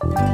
Bye.